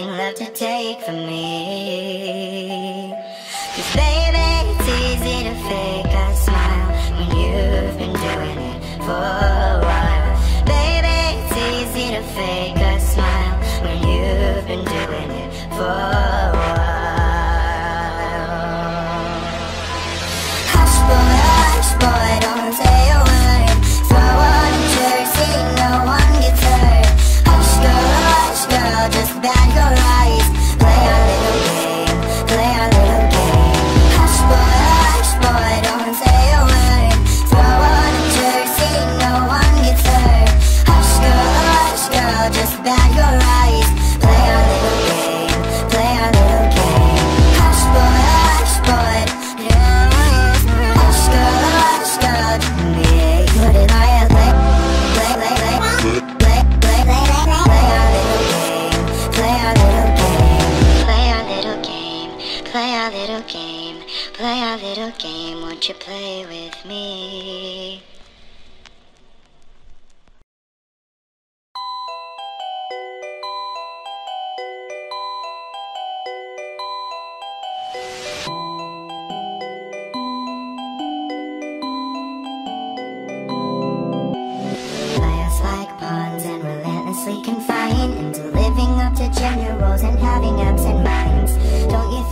nothing left to take from me.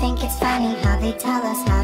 think it's funny how they tell us how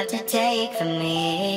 love to take from me.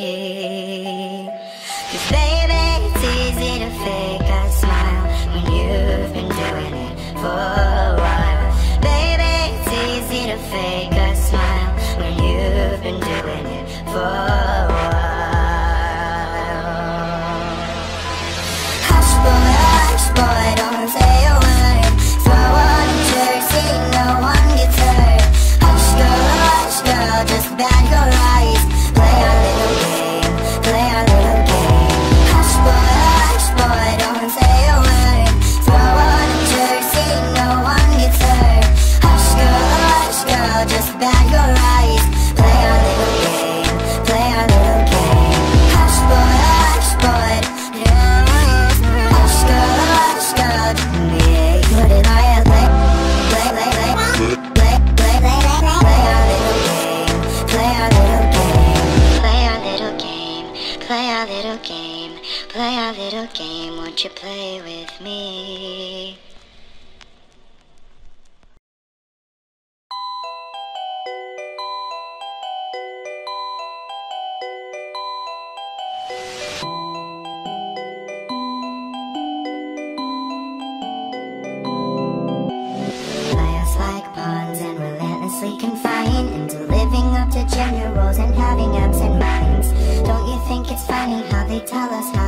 it's funny how they tell us how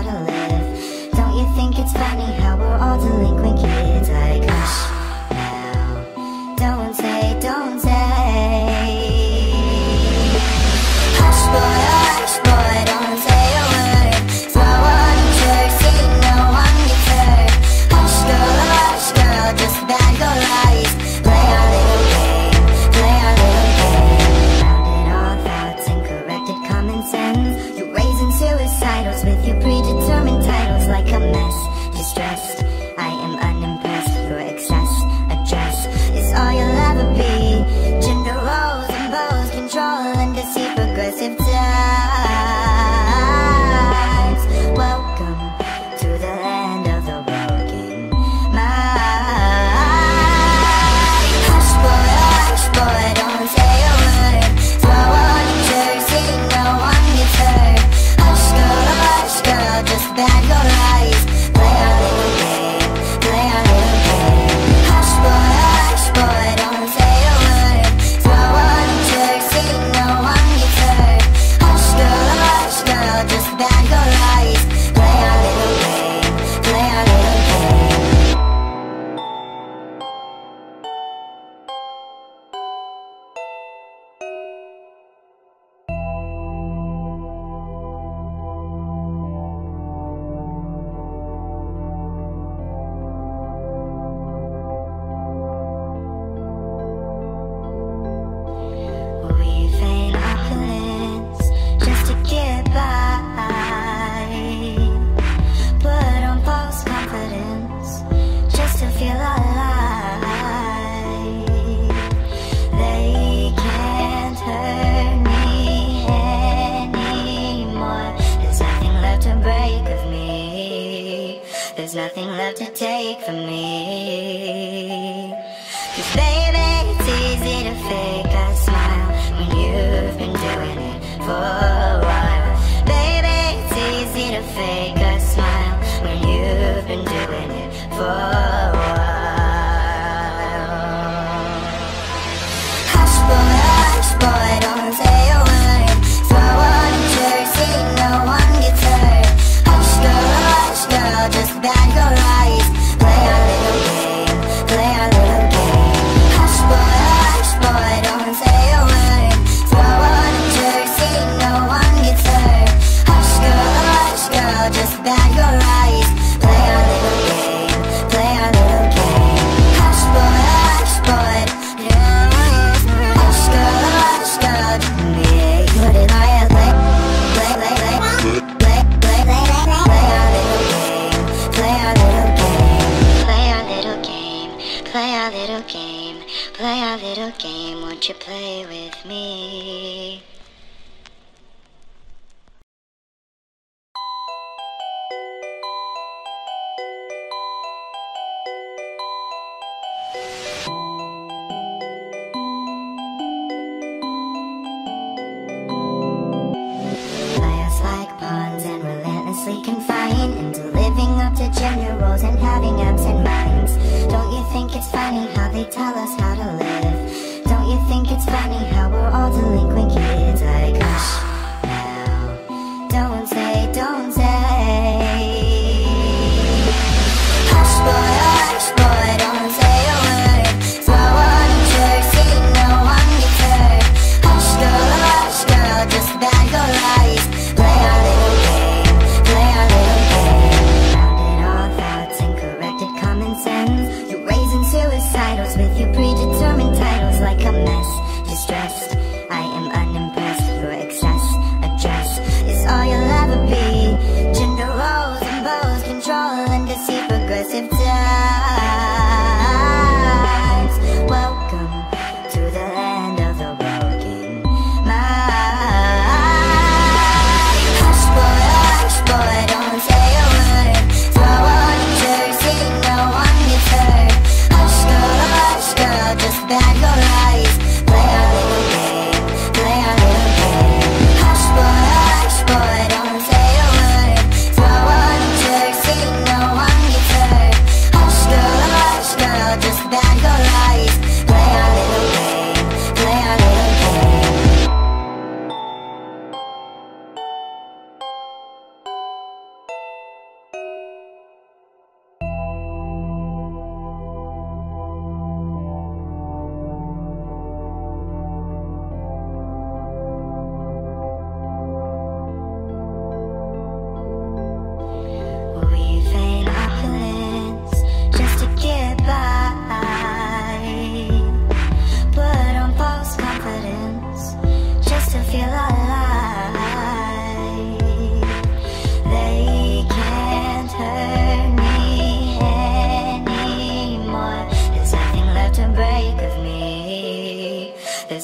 meant to take from me.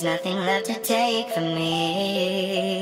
There's nothing left to take from me.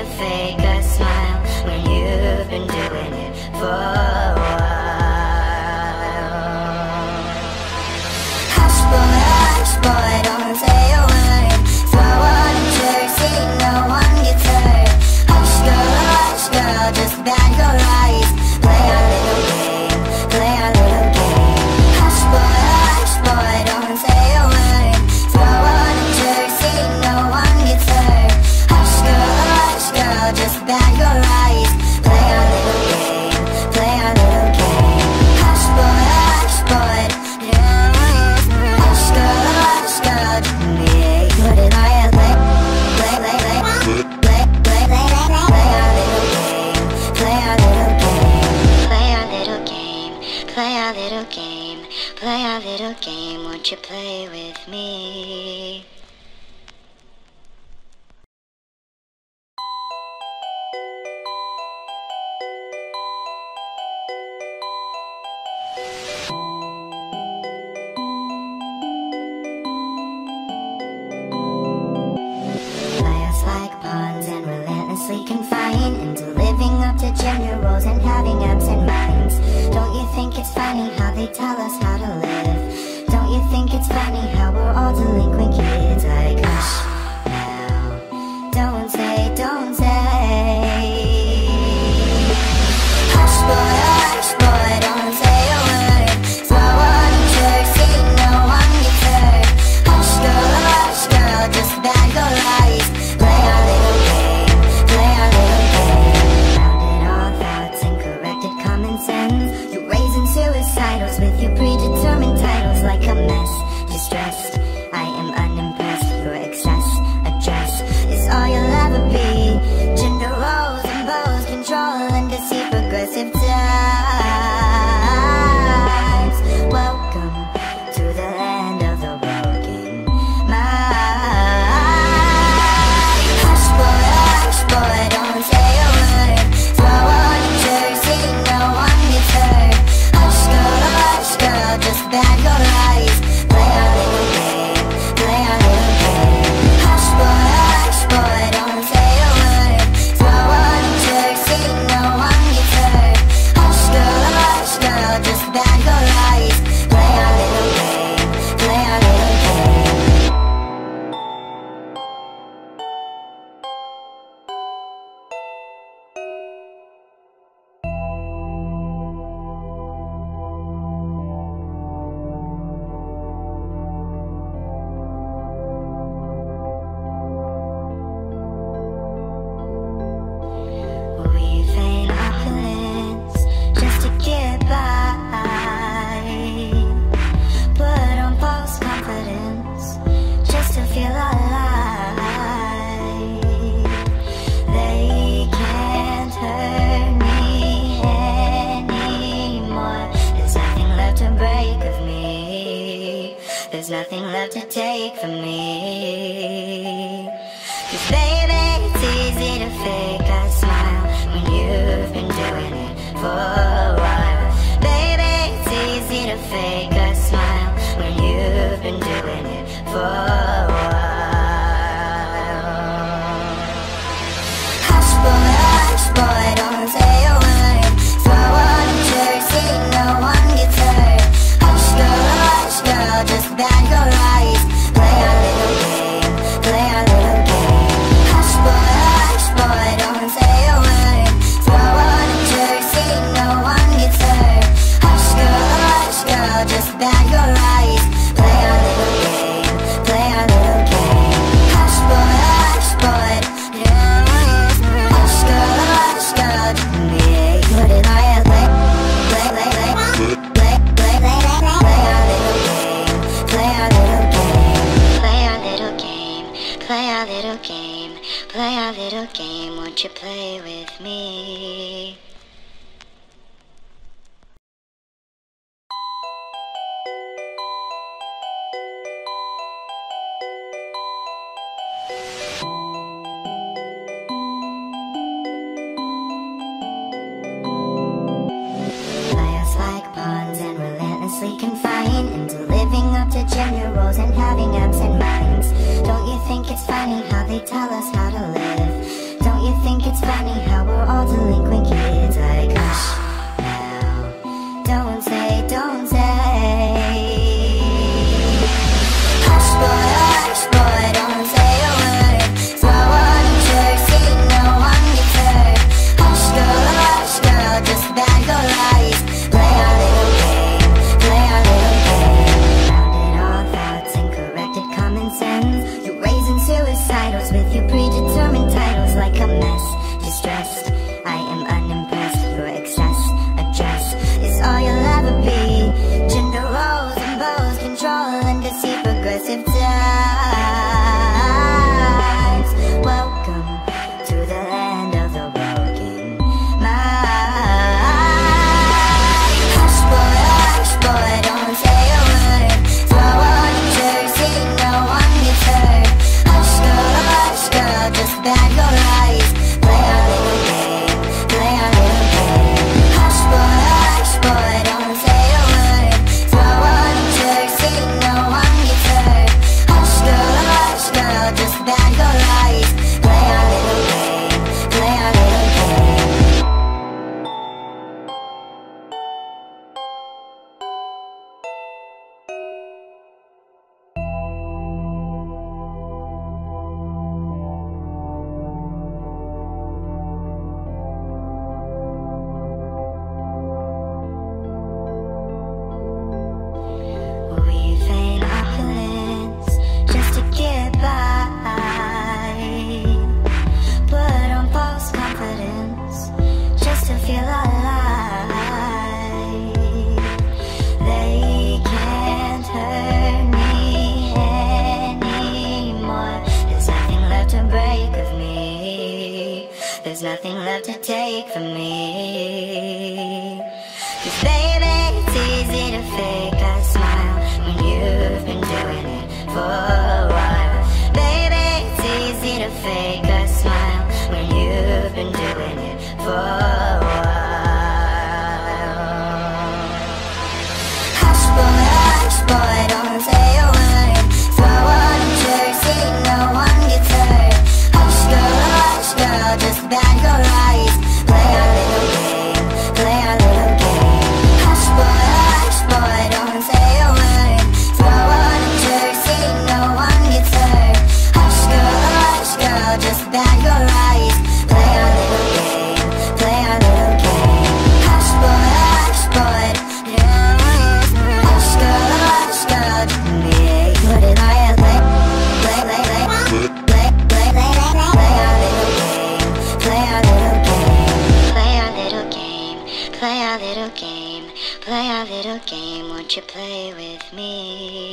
to fake a smile when you've been doing it for all under progressive You play with me?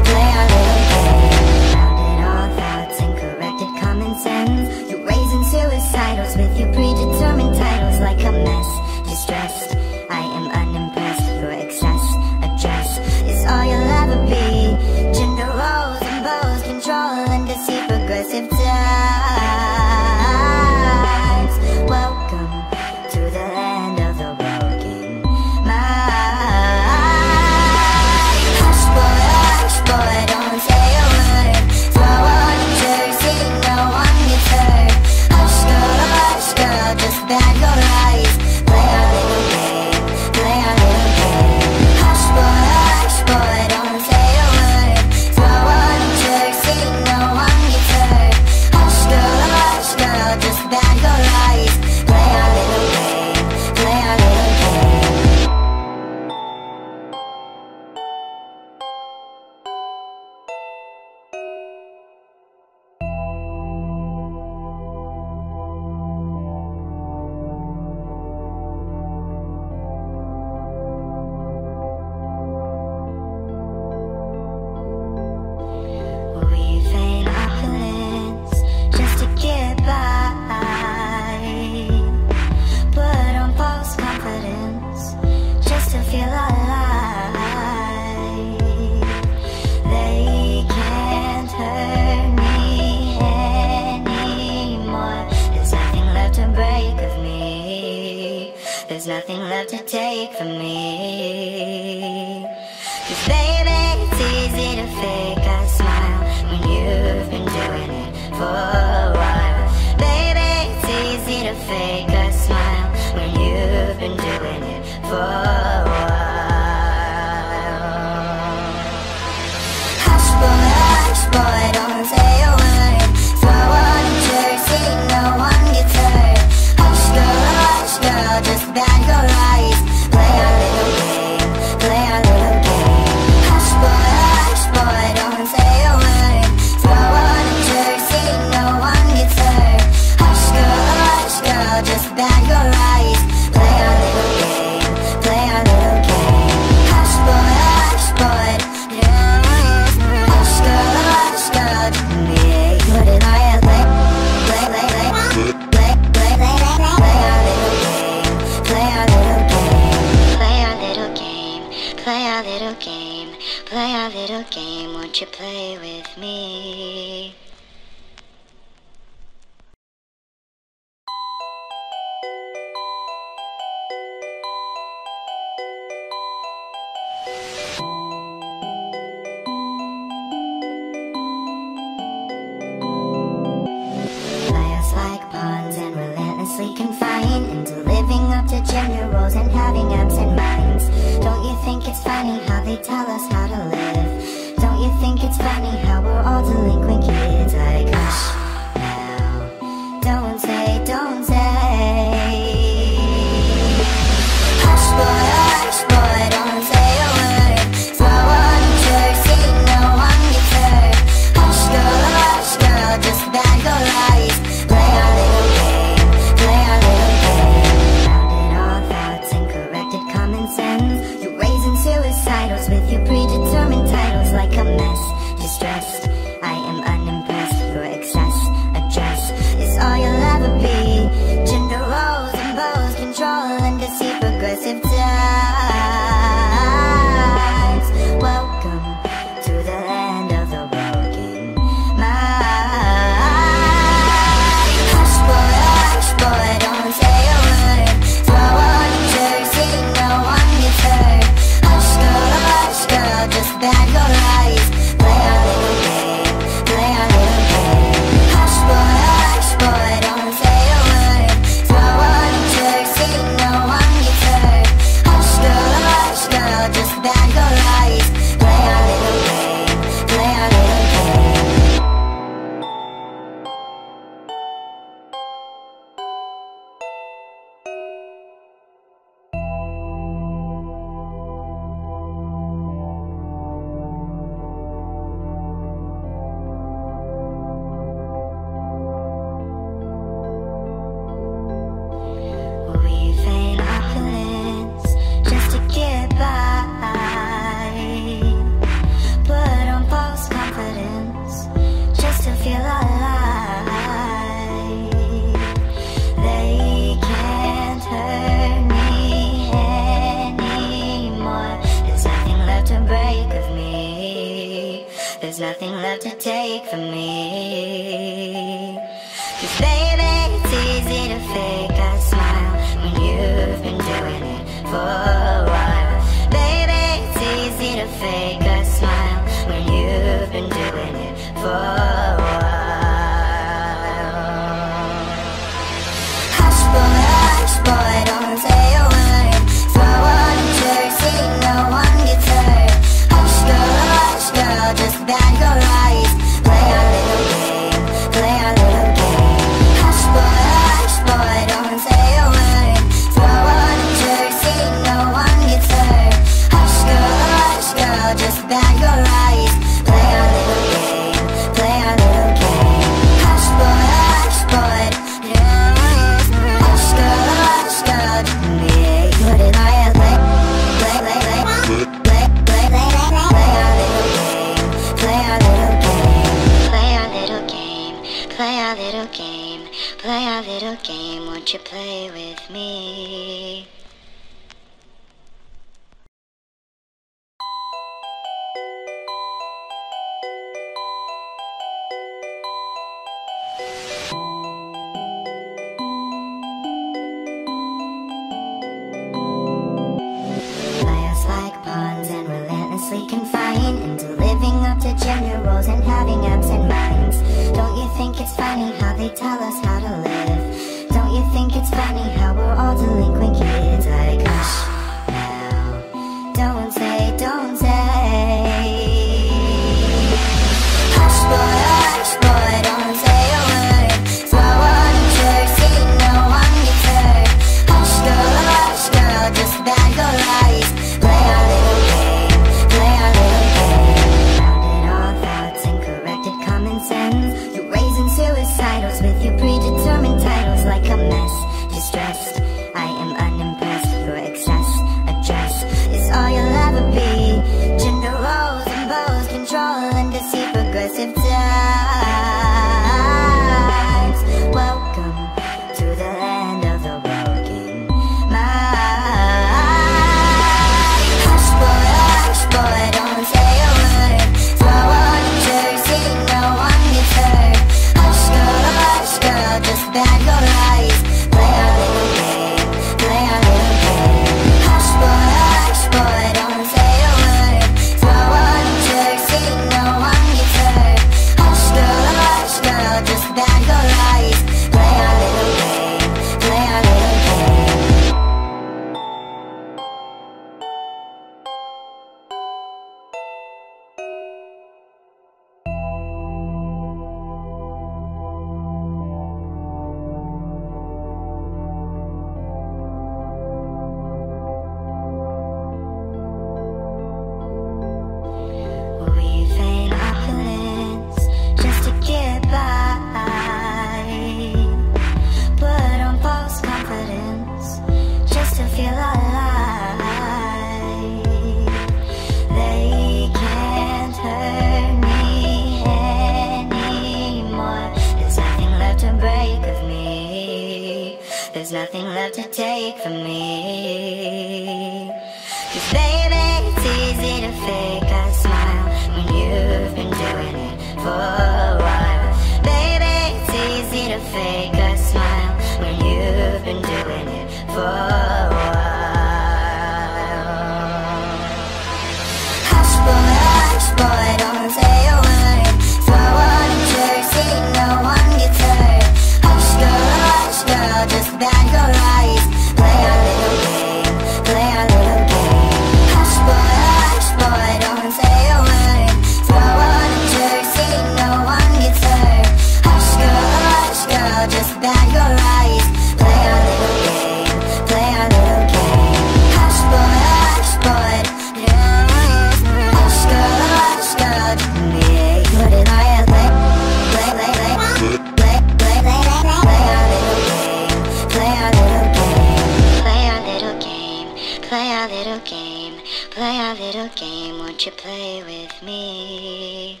Game. Won't you play with me?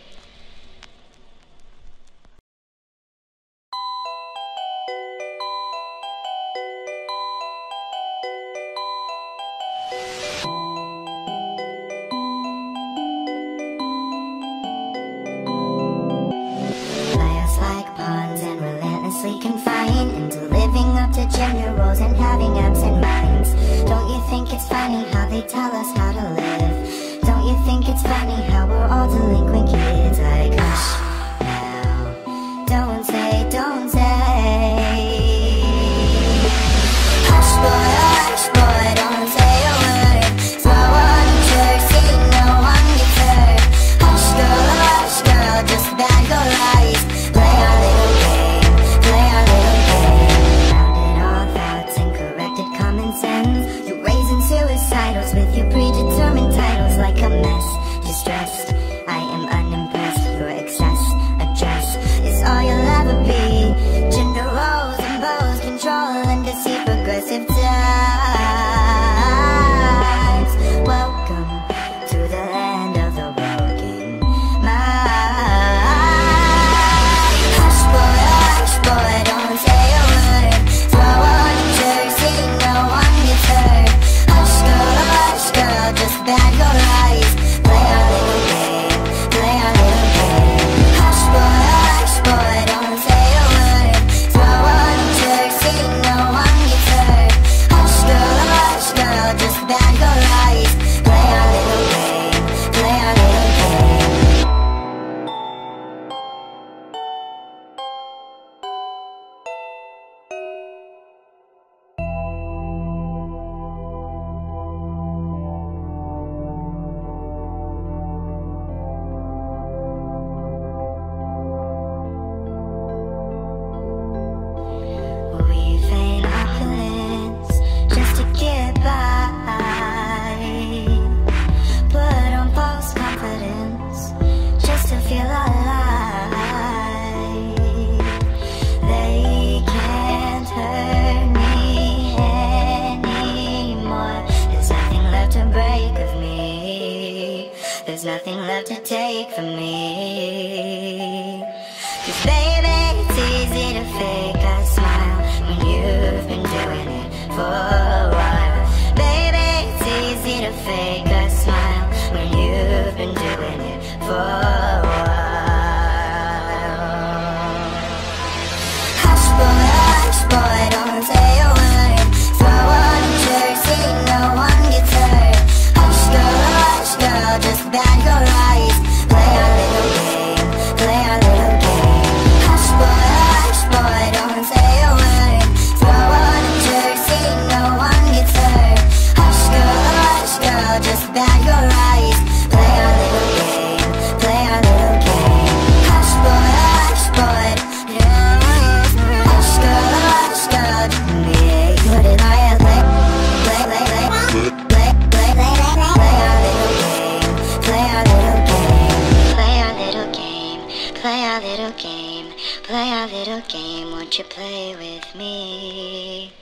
Me?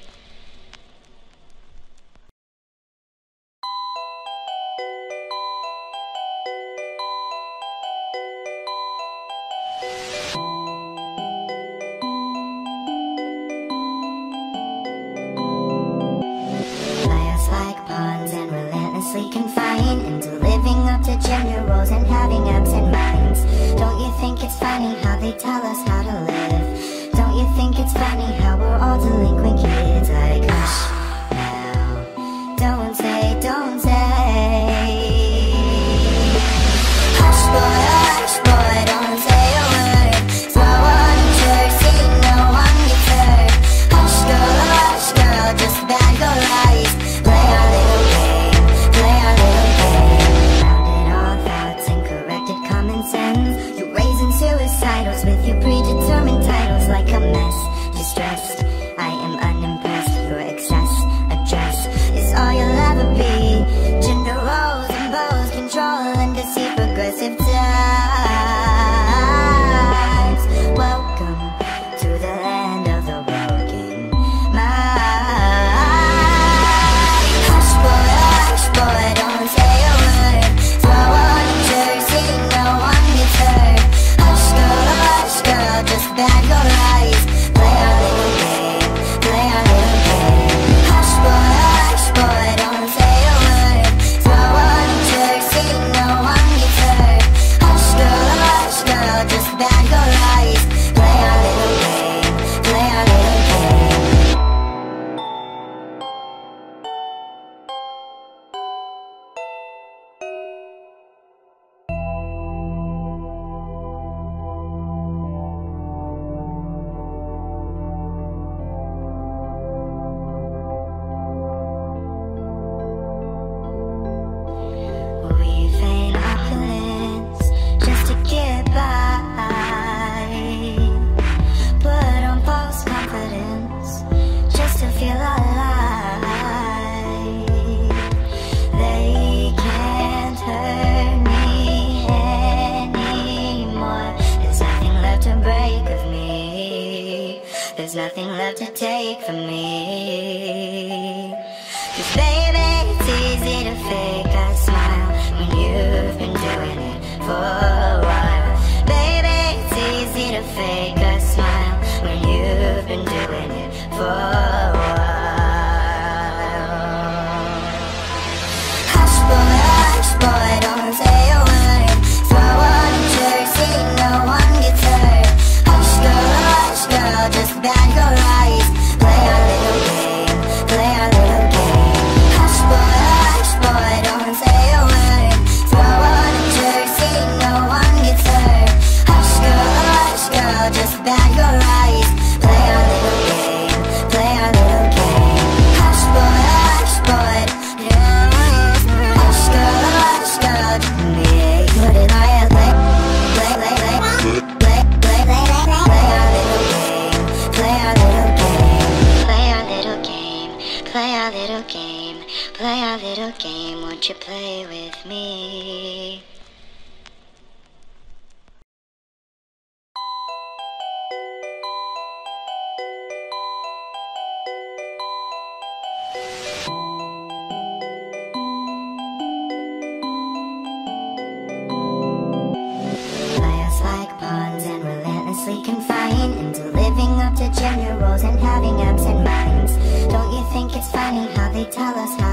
generals and having absent minds. Don't you think it's funny how they tell us how?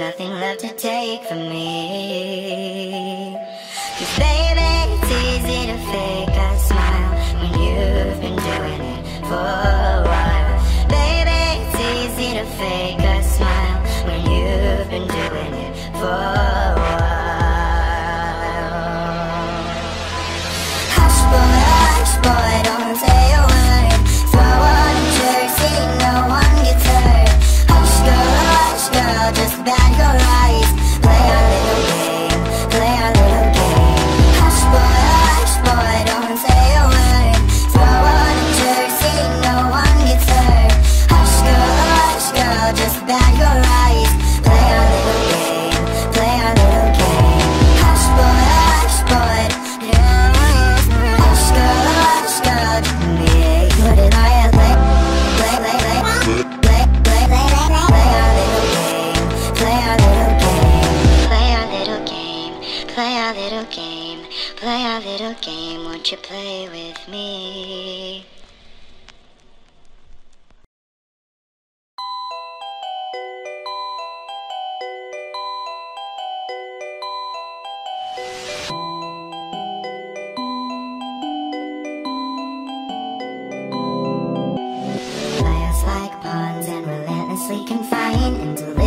nothing left to take from me. sleek and flying into the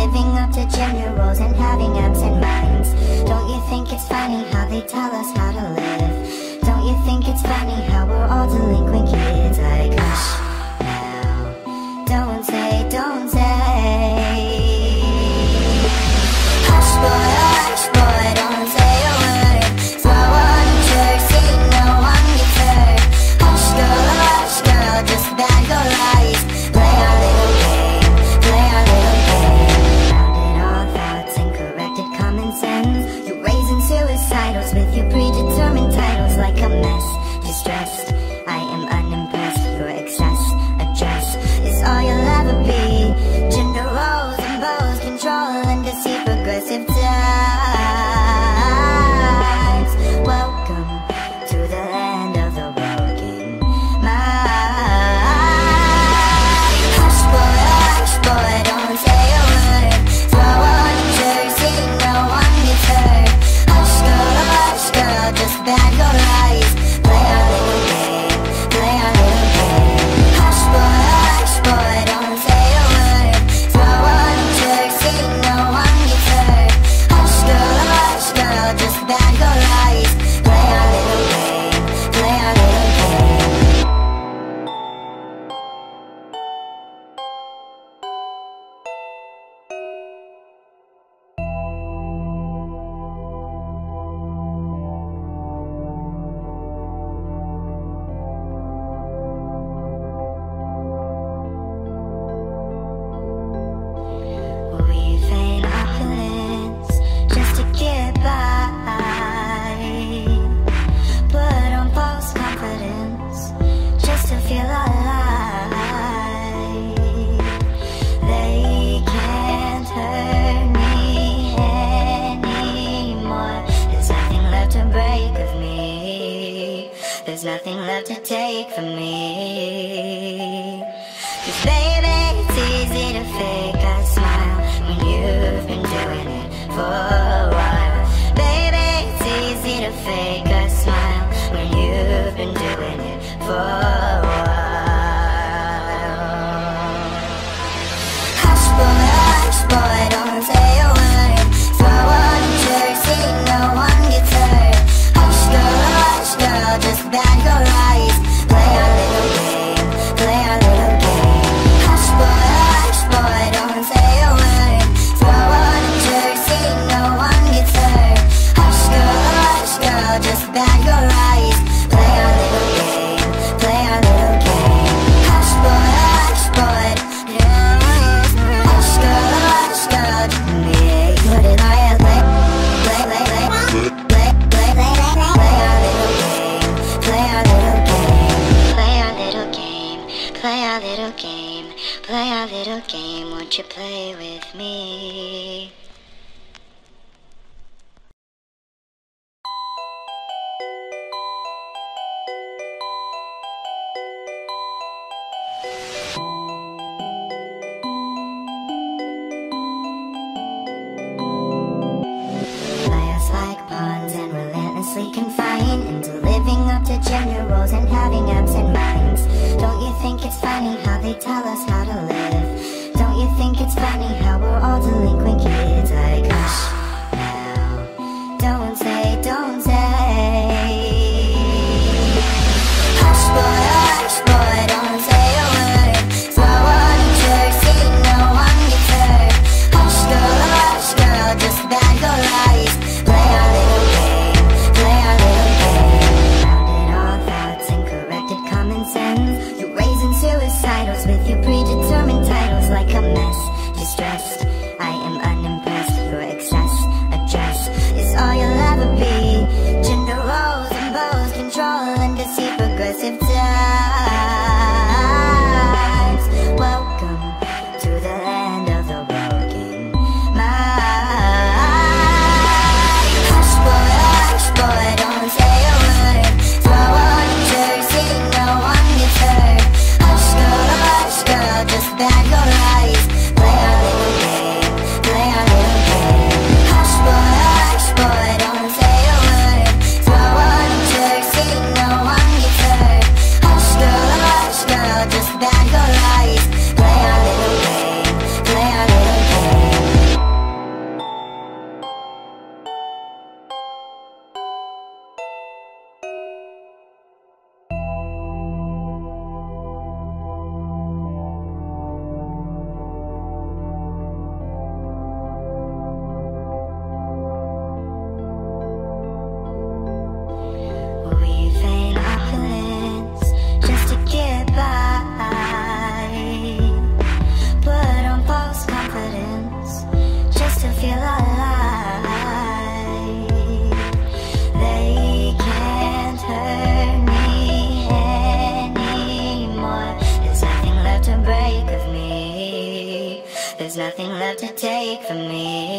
nothing left to take from me.